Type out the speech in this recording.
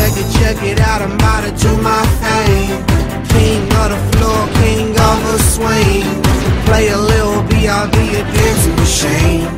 check it, check it out, I'm about to do my thing. King of the floor, king of the swing. Play a little B.I.B. a dancing machine.